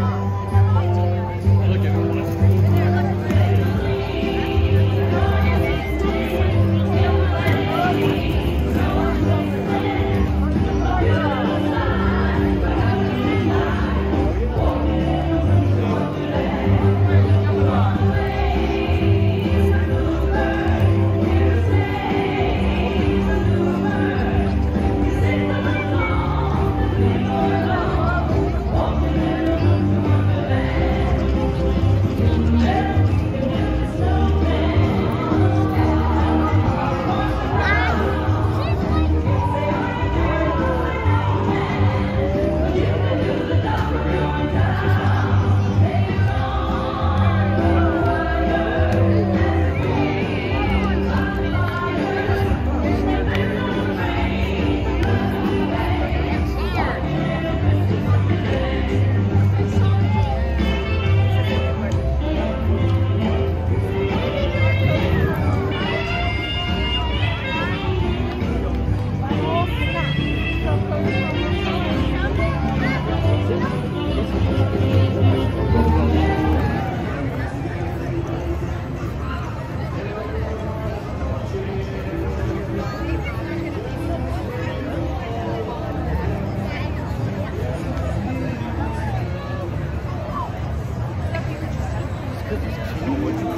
Bye. Ну, думать.